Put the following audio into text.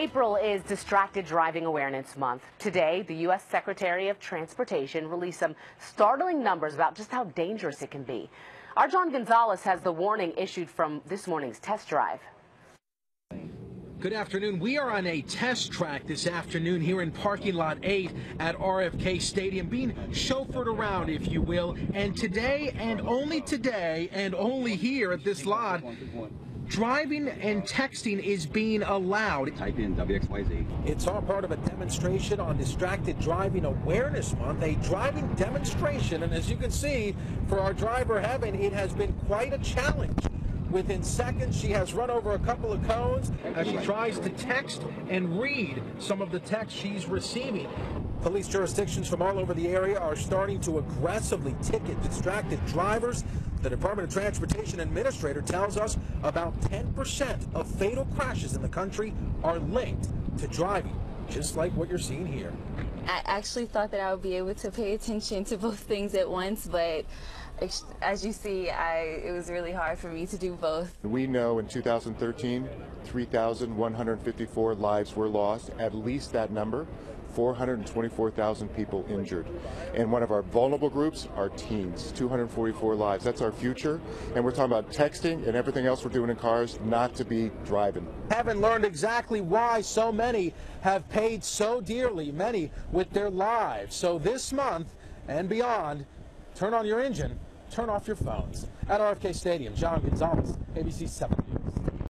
April is Distracted Driving Awareness Month. Today, the U.S. Secretary of Transportation released some startling numbers about just how dangerous it can be. Our John Gonzalez has the warning issued from this morning's test drive. Good afternoon. We are on a test track this afternoon here in parking lot 8 at RFK Stadium, being chauffeured around, if you will. And today, and only today, and only here at this lot, driving and texting is being allowed. Type in WXYZ. It's all part of a demonstration on Distracted Driving Awareness Month, a driving demonstration. And as you can see, for our driver Heaven, it has been quite a challenge. Within seconds, she has run over a couple of cones as she tries to text and read some of the text she's receiving. Police jurisdictions from all over the area are starting to aggressively ticket distracted drivers. The Department of Transportation administrator tells us about 10% of fatal crashes in the country are linked to driving, just like what you're seeing here. I actually thought that I would be able to pay attention to both things at once, but as you see, I, it was really hard for me to do both. We know in 2013, 3,154 lives were lost, at least that number. 424,000 people injured. And one of our vulnerable groups are teens, 244 lives. That's our future. And we're talking about texting and everything else we're doing in cars, not to be driving. Haven't learned exactly why so many have paid so dearly, many with their lives. So this month and beyond, turn on your engine, turn off your phones. At RFK Stadium, John Gonzalez, ABC 7.